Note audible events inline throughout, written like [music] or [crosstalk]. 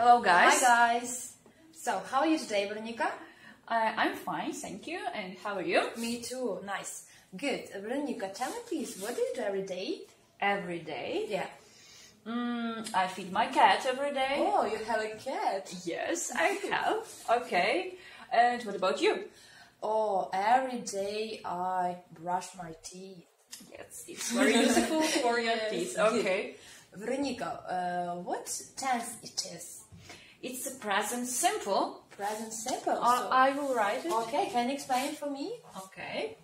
Hello, guys. Hi guys. So, how are you today, Veronica? Uh, I'm fine, thank you. And how are you? Me too. Nice. Good. Veronica, tell me please, what do you do every day? Every day. Yeah. Mm, I feed my cat every day. Oh, you have a cat. Yes, I have. Okay. And what about you? Oh, every day I brush my teeth. Yes, it's very useful for your [laughs] teeth. Okay. Veronica, uh, what tense it is? It's a present simple. Present simple. So- I will write it. Okay, can you explain for me? Okay.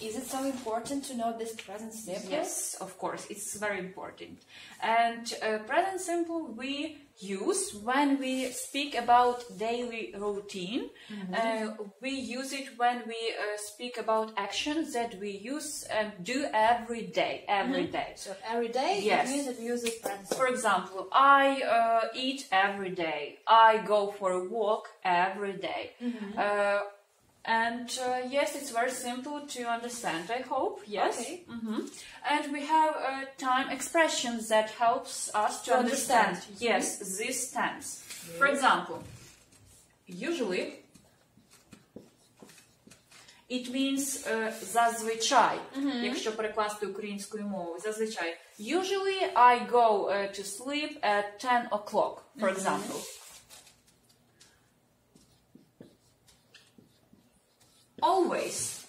Is it so important to know this present simple? Yes, of course, it's very important. And uh, present simple we use when we speak about daily routine. Uh, we use it when we uh, speak about actions that we use and do every day. Every day. So every day Yes. it means it uses present. For example, I uh, eat every day. I go for a walk every day. Uh, and uh, yes, it's very simple to understand. I hope. Yes. Okay. hmm And we have uh, time expressions that helps us to, To understand. understand. Yes, this tense. For example, usually it means uh, зазвичай, якщо перекласти українською мовою. Зазвичай. Usually I go uh, to sleep at 10 o'clock, for example. Always.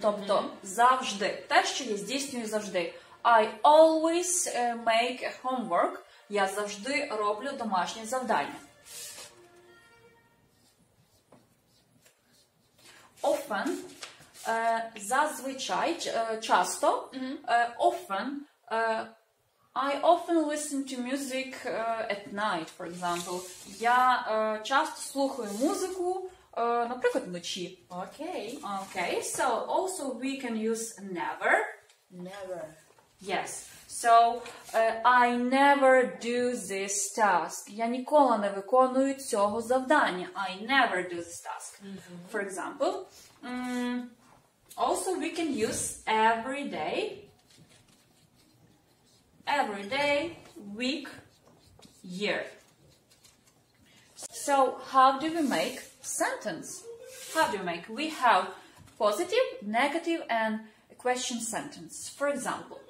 Тобто завжди. Те, що я здійснюю завжди. I always uh, make a homework. Я завжди роблю домашнє завдання. Often, е, зазвичай, е, часто, е, often, е, I often listen to music е, at night, for example. Я е, часто слухаю музику, е, наприклад, вночі. Okay. Okay, so also we can use never. Never. Yes. So, е, I never do this task. Я ніколи не виконую цього завдання. I never do this task. For example, mm, also we can use every day, every day, week, year. So, how do we make sentence? How do we make? We have positive, negative, and question sentence. For example,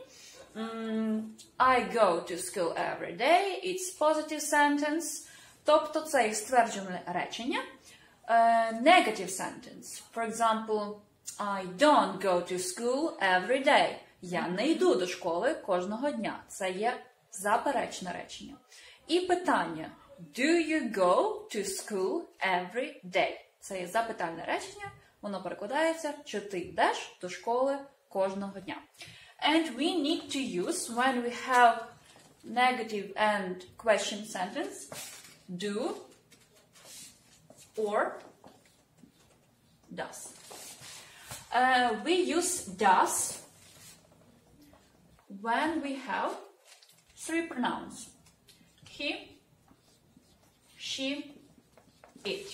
mm, I go to school every day. It's positive sentence. Тобто це є стверджувальне речення. Е, negative sentence. For example, I don't go to school every day. Я не йду до школи кожного дня. Це є заперечне речення. І питання Do you go to school every day? Це є запитальне речення. Воно перекладається, чи ти йдеш до школи кожного дня. And we need to use when we have negative and question sentence do or does. Uh, we use does when we have three pronouns he, she, it.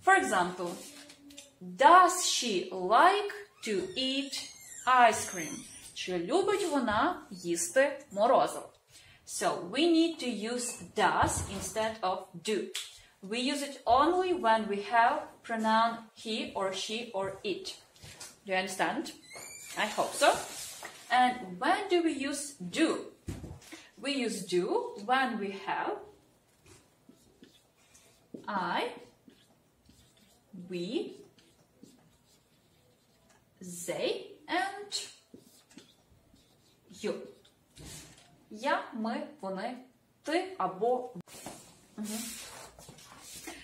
For example, does she like to eat ice cream? Чи любить вона їсти морозиво? So we need to use does instead of do. We use it only when we have pronoun he or she or it. Do you understand? I hope so. And when do we use do? We use do when we have I, we, they, and you. Я, ми, вони, ти або. Мгм.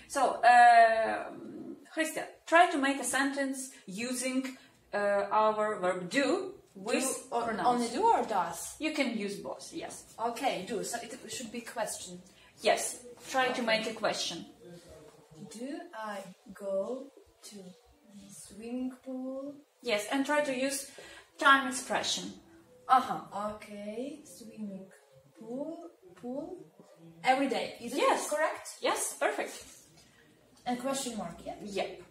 So, uh, Christia, try to make a sentence using uh, our verb do with Do, or, pronouns. only do or does? You can use both, yes. Okay, do. So it should be question. Yes, try to make a question. Do I go to swimming pool? Yes, and try to use time expression. Uh-huh. Okay. Swimming pool pool every day. Is it Yes. correct? Yes, perfect. And question mark, yeah? Yep.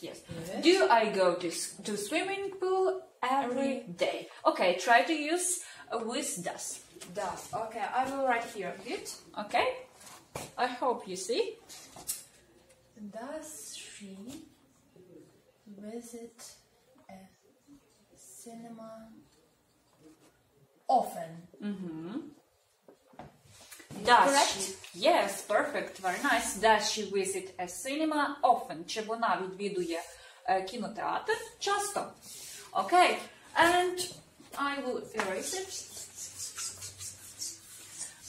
Yes. Good. Do I go to to swimming pool every day. Okay, try to use uh, with does. Does. Okay, I will write here. Good. Okay? I hope you see. Does she visit a cinema often? Does Correct? she? Yes, perfect, very nice. Does she visit a cinema often? Чи вона відвідує е, кінотеатр часто? Okay, and I will erase it.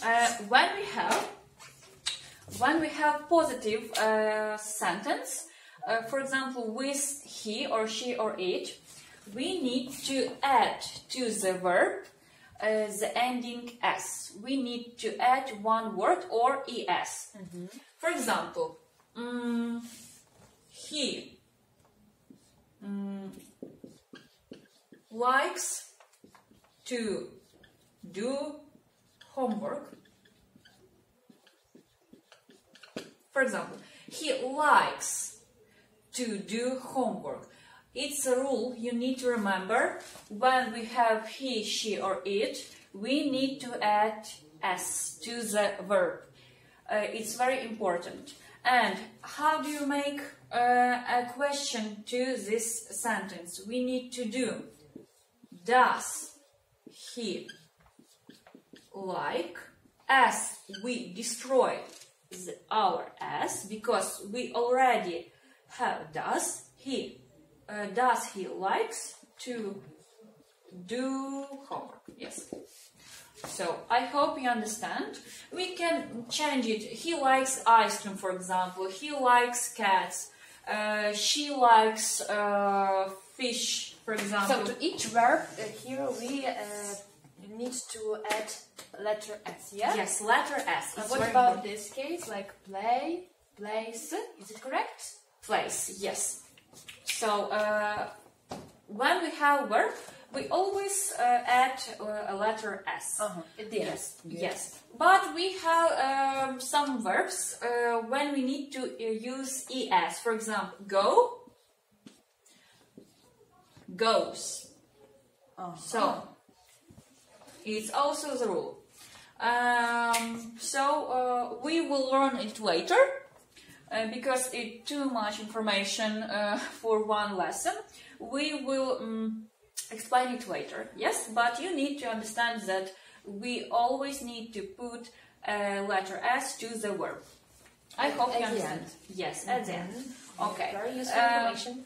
Uh, when we have when we have positive uh, sentence, uh, for example, with he or she or it, we need to add to the verb uh, the ending s. We need to add one word or es. For example, mm, he mm, likes to do homework. For example, he likes to do homework. It's a rule you need to remember. When we have he, she, or it, we need to add s to the verb. Uh, it's very important. And how do you make uh, a question to this sentence? We need to do does he like as we destroy the, our s because we already have does. He uh, does he likes to do homework? Yes. So i hope you understand. We can change it. He likes ice cream for example. He likes cats. Uh, she likes uh, fish for example. So to each verb uh, here we uh, need to add letter S. Yeah. yes letter s And what about important. this case? Like play, place. Is it correct? place yes so uh, when we have verb we always uh, add uh, a letter s Uh-huh. It is. yes yes but we have um, some verbs uh, when we need to uh, use es for example go goes Uh-huh. so it's also the rule um, so uh, we will learn it later uh, because it's too much information uh, [laughs] for one lesson. We will um, explain it later, yes, but you need to understand that we always need to put a letter S to the verb. I hope you at the understand. Yes, at the end. Okay. Very useful Um, information.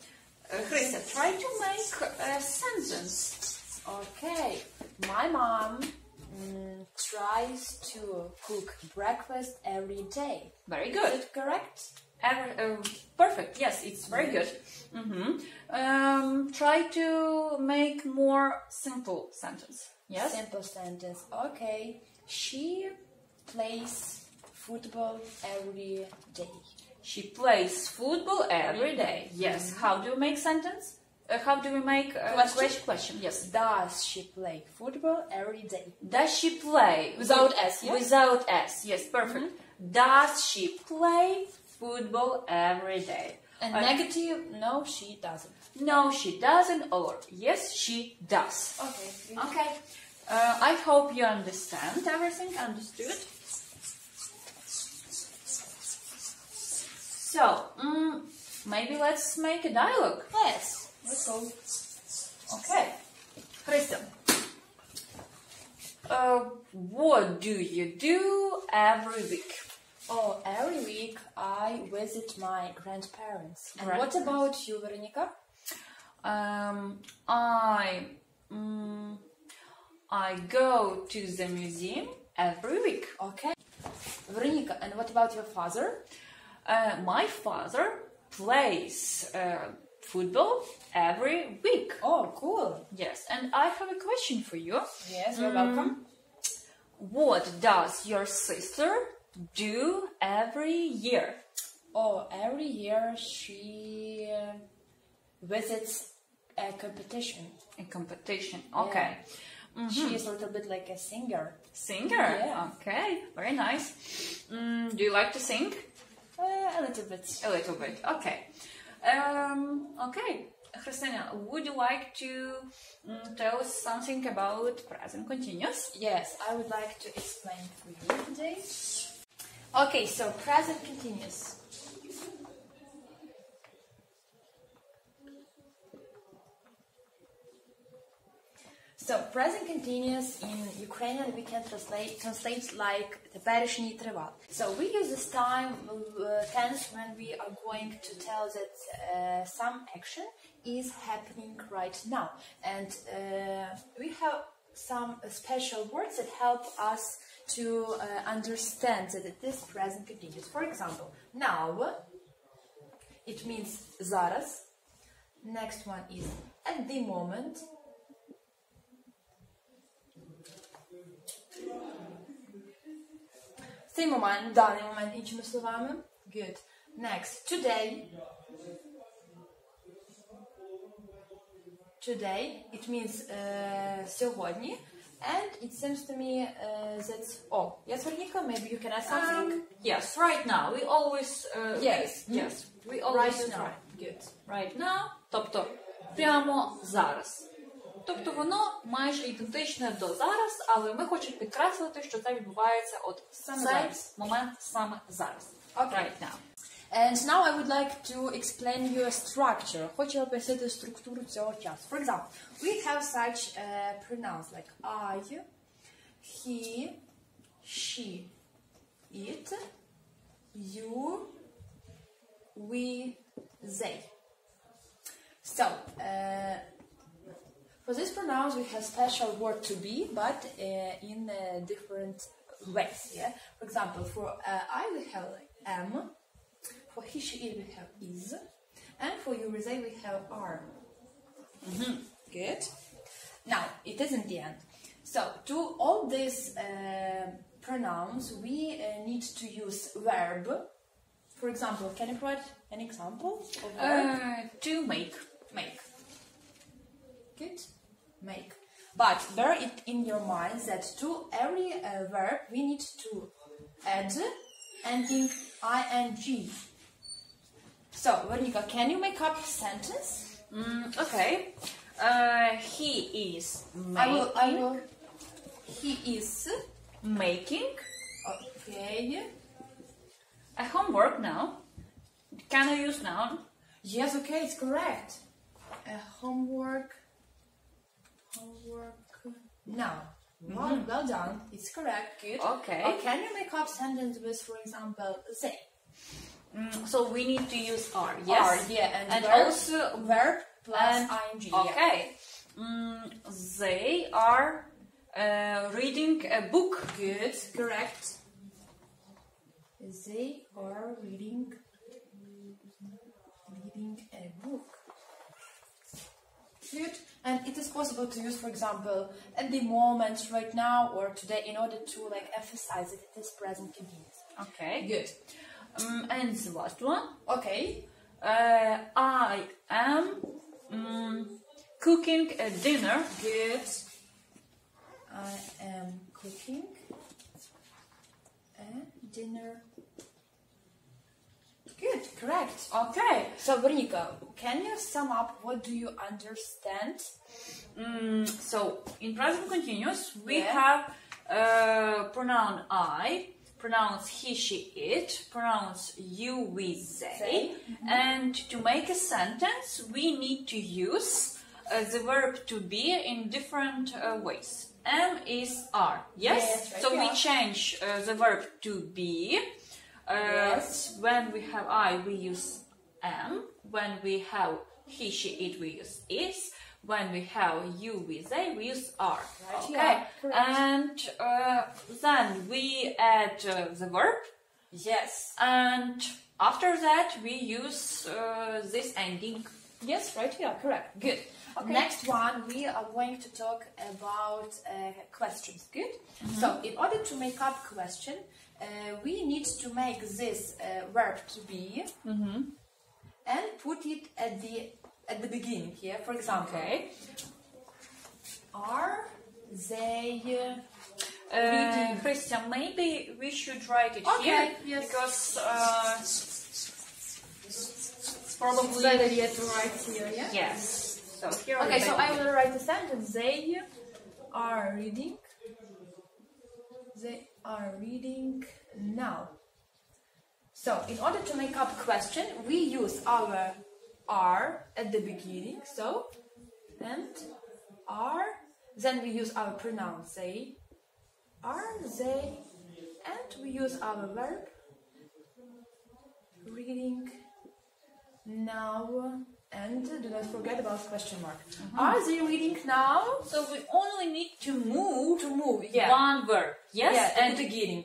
uh, Krista, try to make a sentence. Okay. My mom mm, tries to cook breakfast every day. Very Is good. it correct? Every, uh, perfect. Yes, it's very good. hmm Um, try to make more simple sentence. Yes. Simple sentence. Okay. She plays football every day. She plays football every day. Yes. How do you make sentence? Uh, how do we make a Question? question? question? Yes. Does she play football every day? Does she play Without wi- S, yeah? Without S. Yes, perfect. Does she play football every day? And Uh, negative? No, she doesn't. No, she doesn't. Or yes, she does. Okay. Okay. Uh, I hope you understand everything. Understood? So, mm, maybe let's make a dialogue. Yes. Let's go. Okay. Kristen. Uh, what do you do every week? Oh, every week I visit my grandparents. And what about you, Veronica? Um, I mm, I go to the museum every week. Okay. Veronica, and what about your father? Uh, my father plays uh, football every week. Oh, cool. Yes, and I have a question for you. Yes, you're welcome. What does your sister do every year? Oh, every year she uh, visits a competition. A competition. Okay. She is a little bit like a singer. Singer. Yeah. Okay. Very nice. Mm, do you like to sing? Uh, a little bit. A little bit. Okay. Um, okay. Christina, would you like to mm, tell us something about present continuous? Yes, I would like to explain for you today. Okay, so present continuous. So present continuous in Ukrainian we can translate translate like теперішній тривал. So we use this time uh, tense when we are going to tell that uh, some action is happening right now, and uh, we have some special words that help us to uh, understand that it is present continuous. For example, now it means зараз. Next one is at the moment. цей момент, даний момент, іншими словами. Good. Next. Today. Today. It means uh, сьогодні. And it seems to me uh, that... Oh, yes, Veronica, maybe you can add something? Um, yes, right now. We always... Uh, Yes. We, yes. We always right use now. right. Good. Right now. Тобто, прямо зараз. Тобто воно майже ідентичне до зараз, але ми хочемо підкреслити, що це відбувається от Саме цей зараз. момент саме зараз. Okay. Right now. And now I would like to explain you a structure. Хочу описати структуру цього часу. For example, we have such uh, pronouns like I, he, she, it, you, we, they. So, uh, for these pronouns we have special word to be, but uh, in uh, different ways. Yeah. For example, for uh, I we have am. For he, she, it we have is, and for you, they we have are. Mhm. Good. Now it is in the end. So to all these uh, pronouns, we uh, need to use verb. For example, can you provide an example of verb? Uh, to make. Make. But bear it in your mind that to every uh, verb we need to add ending ing. So, Veronica, can you make up a sentence? Mm, okay. Uh, he is making. I will. I will. He is. Making Okay. a homework now. Can I use noun? Yes. Okay. It's correct. A homework. Homework. Now. Well, well done. It's correct. Good. Okay. Or can you make up sentence with, for example, they? Mm, so we need to use are. Yes. Yeah, and, And verb, also verb plus and- ing. yeah. Okay. Mm, they are uh, reading a book. Good, correct. They are reading reading a book. Good. And it is possible to use, for example, at the moment, right now, or today, in order to like emphasize that it is present continuous. Okay. Good. Um, and the last one. Okay. Uh, I am mm, cooking a dinner. Good. I am cooking a dinner. Good, correct. Okay. So, Veronica, can you sum up what do you understand? Mm, so in present continuous we Yeah. have uh, pronoun I, pronouns he, she, it, pronouns you, we, they, They. and to make a sentence we need to use uh, the verb to be in different uh, ways. Am is are. Yes. Yes, right, so we change uh, the verb to be. Uh, Yes. When we have I, we use am. When we have he, she, it, we use is. When we have you, we, they, we use are. Right, okay. yeah, and uh, then we add uh, the verb, Yes. and after that we use uh, this ending. Yes, right here, correct. Good. Okay. Next one, we are going to talk about uh, questions. Good. So, in order to make up question, uh, we need to make this uh, verb to be and put it at the at the beginning here. For example, Okay. are they? Uh, Uh, Christian, maybe we should write it Okay, here yes. because uh, probably. better yet to write here, yeah? Yes. So here. Okay, so I will write the sentence. They are reading. They are reading now. So, in order to make up question, we use our are at the beginning. So, and are. Then we use our pronoun they, are they, and we use our verb reading now. And do not forget about question mark. Are they reading now? So we only need to move To move, yeah. one verb. Yes. Yeah, and at the beginning.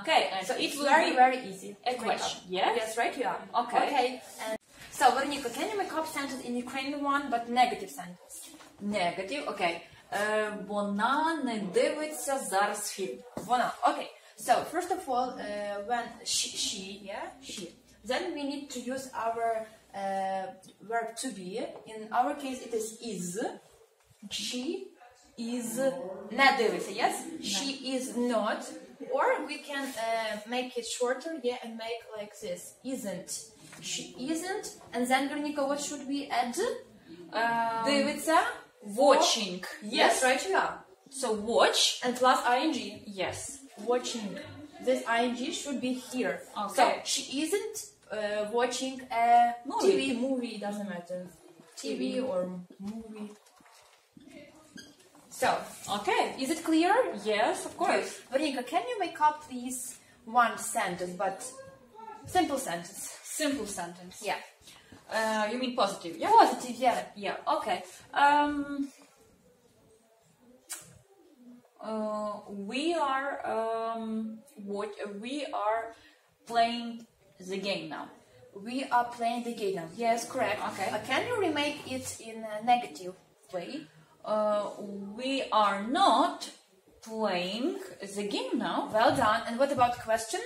okay. And So it it's will very, be very easy. a to make question, up. yes? Yes, right? Yeah. Okay. Okay. And so, Veronica, can you make up sentence in Ukrainian one, but negative sentence? negative. Okay. Е, вона не дивиться зараз фільм. Вона. Okay. So, first of all, uh, when she, she, yeah, she, then we need to use our uh, verb to be. In our case, it is is. She is не дивиться, yes? She is not. Or we can uh, make it shorter, yeah, and make like this. Isn't. She isn't. And then, Veronica, what should we add? Um, Дивиться. watching. Yes, right, yeah. So watch. And plus ing. Yes. watching. This ing should be here. Okay. So she isn't uh, watching a Movie. TV movie. Doesn't matter. TV or movie. So Okay. is it clear? Yes, of course. Veronica, can you make up please one sentence, but simple sentence? Simple sentence. Yeah. Uh, you mean positive? Yeah. Positive, yeah. Yeah. Okay. Um. Uh, we are um what we are playing the game now. We are playing the game now. Yes, correct. Okay. Uh, can you remake it in a negative way? Uh, we are not playing the game now. Well done. And what about question?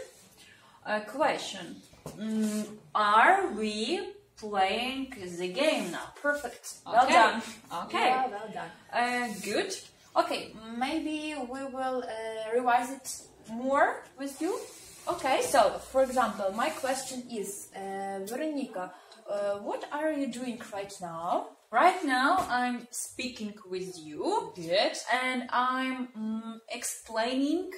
A question: mm, Are we playing the game now? Perfect. Well Okay. done. Okay. Yeah, well done. Uh, good. Okay, maybe we will uh, revise it more with you. Okay, so for example, my question is, uh, Veronica, uh, what are you doing right now? Right now, I'm speaking with you. Good. and I'm mm, explaining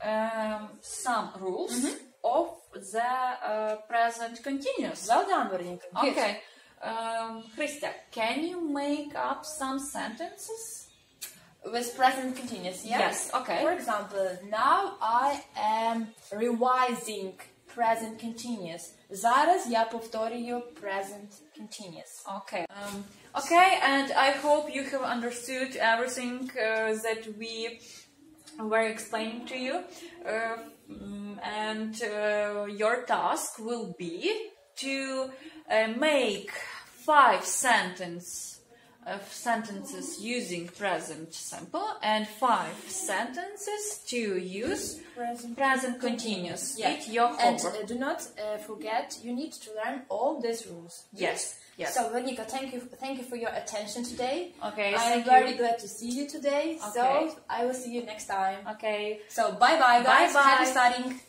um, some rules of the uh, present continuous. Well done, Veronica. Good. Okay, um, Christa, can you make up some sentences? With present continuous, yeah? Yes, okay. For example, now I am revising present continuous. Зараз я повторюю present continuous. Okay. Um, okay, and I hope you have understood everything uh, that we were explaining to you. Uh, mm, and uh, your task will be to uh, make five sentences of sentences using present simple and five sentences to use Present present continuous. Yeah. It's your And homework. uh, do not uh, forget, you need to learn all these rules. yes. Yes. So, Veronica, thank you, thank you for your attention today. okay. I am very you. glad to see you today. Okay. So, I will see you next time. Okay. So, bye bye, guys. Bye-bye. Happy studying.